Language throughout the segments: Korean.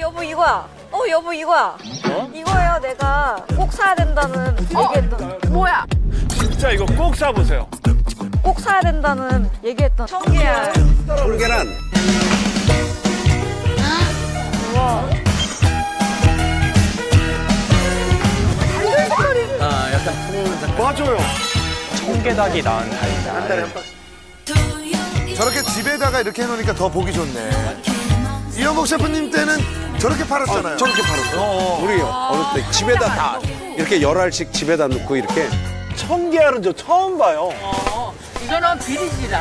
여보 이거야. 어 여보 이거야. 이거예요 내가 꼭 사야 된다는 얘기했던 뭐야? 진짜 이거 꼭 사보세요. 꼭 사야 된다는 얘기했던 청계알. 청계란. 아, 약간 푸른 색깔. 맞아요. 청개닭이 낳은 달걀. 저렇게 집에다가 이렇게 해놓으니까 더 보기 좋네. 이현복 셰프님 때는 저렇게 팔았잖아요. 저렇게 팔았어. 우리 어릴 때 집에다 다 이렇게 열 알씩 집에다 넣고 이렇게. 청계알은 저 처음 봐요. 이거는 비리지라.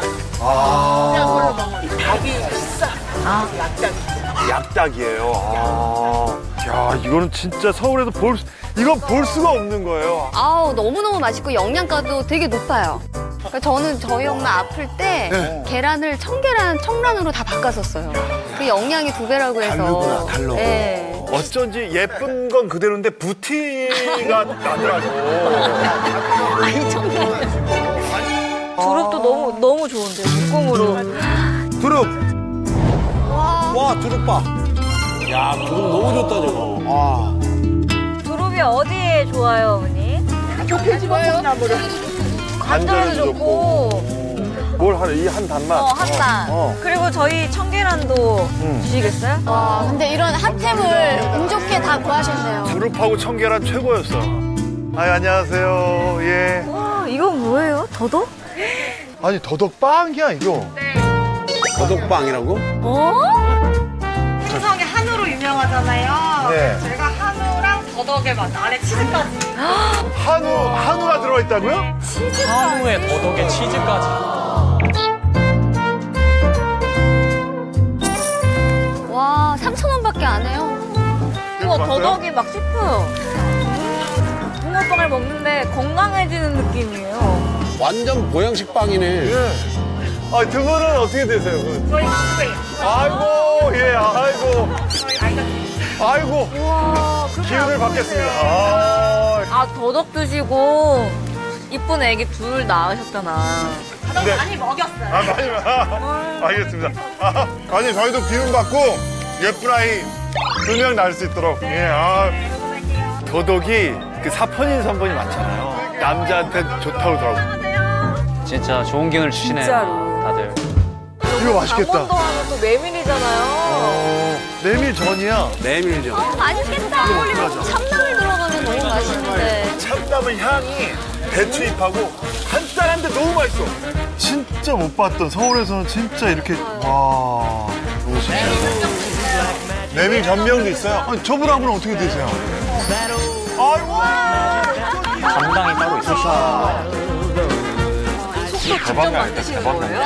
약닭이에요. 아. 야, 이거는 진짜 서울에도 볼, 수- 이건 볼 수가 없는 거예요. 아우 너무너무 맛있고 영양가도 되게 높아요. 그러니까 저는 저희 엄마 아플 때 네. 계란을 청계란 청란으로 다 바꿨었어요. 그 영양이 두 배라고 해서. 다르구나, 달라. 네. 어쩐지 예쁜 건 그대로인데 부티가 나더라고. 아니 청계란. 두릅도 너무 너무 좋은데 물공으로. 두릅. 와, 두릅밥. 야, 두릅 너무 좋다, 저거. 아. 두릅이 어디에 좋아요 어머니? 콩나물을. 관절도 좋고 뭘 하래, 이 한 단만. 어 한 단. 어. 그리고 저희 청계란도 주시겠어요? 와, 근데 이런 핫템을 운 좋게 다 구하셨네요. 두릅하고 청계란 최고였어. 아, 안녕하세요. 예. 와 이건 뭐예요? 더덕? 아니 더덕빵이야 이거. 거덕빵이라고? 충성이 한우로 유명하잖아요. 네. 제가 한우랑 더덕의 맛 안에 치즈까지. 한우, 한우가 들어있다고요? 한우에 더덕에 치즈까지. 우와 더덕이 막 씹혀요. 붕어빵을 먹는데 건강해지는 느낌이에요. 완전 보양식 빵이네. 예. 아, 두 분은 어떻게 되세요? 그? 저희 친구예요. 아이고, 예, 아이고. 저희 아이가. 아이고, 우와 기운을 안 받겠습니다. 아, 아 더덕 드시고 이쁜 애기 둘 낳으셨잖아. 네. 많이 먹였어요. 아, 많이, 아, 알겠습니다. 아, 아니, 저희도 기운 받고 예쁜 아이 두 명 낳을 수 있도록. 예, 아. 도덕이 그 사포닌 성분이 많잖아요. 남자한테 좋다고 그러더라고요. 진짜 좋은 기운을 주시네요. 진짜로. 다들. 이거 맛있겠다. 강원도 하면 또 메밀이잖아요. 어, 메밀 전이야. 메밀전. 어, 맛있겠다. 참나물 들어가면 너무 맛있는데. 참나물 향이 배추잎하고 간단한데 너무 맛있어. 진짜 못 봤던 서울에서는 진짜 이렇게 와 너무 신기하다. 메밀 전병도 있어요. 아니 저분하고는 어떻게 되세요? 아이고 담당이 따로 있으시죠. 속도 직접 만드시는 거예요?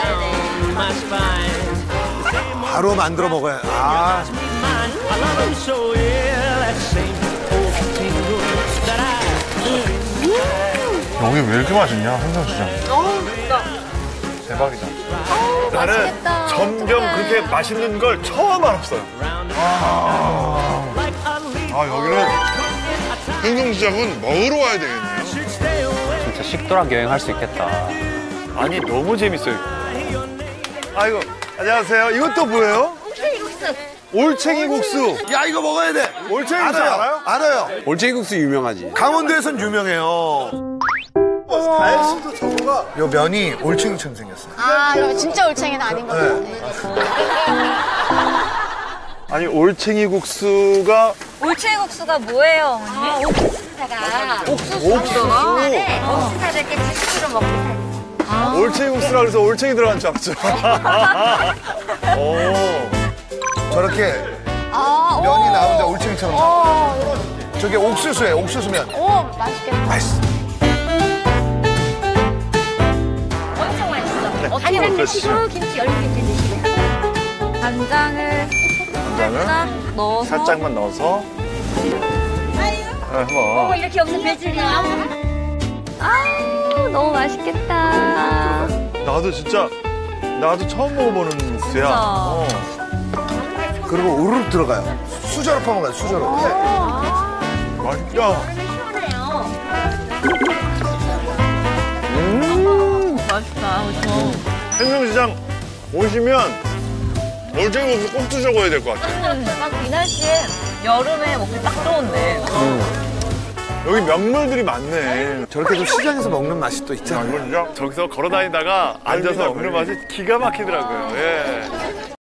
바로 만들어 먹어야. 아. 여기 왜 이렇게 맛있냐 한성시장. 대박이다. 나는 맛있겠다. 점점 그렇게 맛있는 걸 처음 알았어요. 아, 아 여기는 한성시장은 먹으러 와야 되겠네요. 진짜 식도락 여행할 수 있겠다. 아니 너무 재밌어요. 아이고 안녕하세요. 또 뭐예요? 올챙이 국수. 야 이거 먹어야 돼. 올챙이 국수 알아요? 알아요. 올챙이 국수 유명하지. 강원도에선 유명해요. 날씨도 저거가 요 면이 올챙이처럼 생겼어요. 아, 그럼 진짜 올챙이는 아닌 것 같네. 아니 올챙이 국수가 올챙이 국수가 뭐예요, 어머니? 옥수수가 옥수수. 네, 옥수수를 이렇게 치즈로 먹고 올챙이 국수라 그래서 올챙이 들어간 줄 알았죠. 오. 저렇게 아, 면이 오. 나오는데 올챙이처럼 나와. 어, 저게 옥수수예요, 옥수수면. 오, 맛있겠다. 맛있어. 어떻게 드시고 김치 열무김치 드시고요. 간장을 살짝 넣어서 살짝만 넣어서. 아, 해봐. 이렇게 없는 배즙이야. 아우 너무 맛있겠다. 나도 진짜 나도 처음 먹어보는 국수야. 어. 그리고 우르륵 들어가요. 수저로 퍼먹어요, 수저로. 맛있다. 맛있다. 그렇죠. 생명시장 오시면 멀쩡히 꼭 드셔봐야 될 것 같아. 딱이 날씨에 여름에 먹기 딱 좋은데. 여기 명물들이 많네. 저렇게 좀 시장에서 먹는 맛이 또 있잖아요. 진짜 저기서 걸어 다니다가 앉아서 먹는 맛이 기가 막히더라고요. 예.